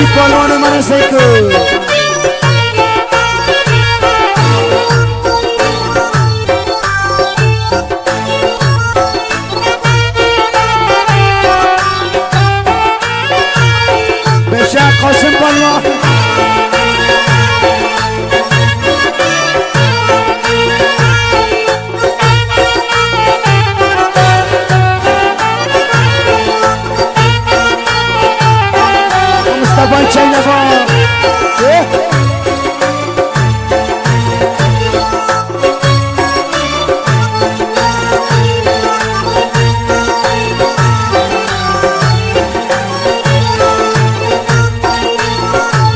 Cipolonu Manuseco Beşer Kasım Palma قاسم پالوان مصطفى چلفا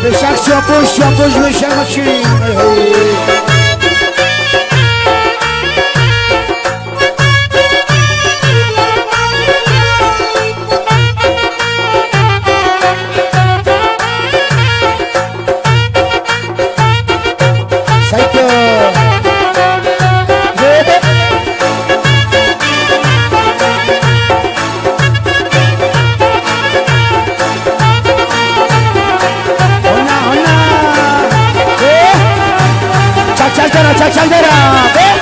بشک شاپوش شاپوش بشک مچین سایکو 장자라 장장자라.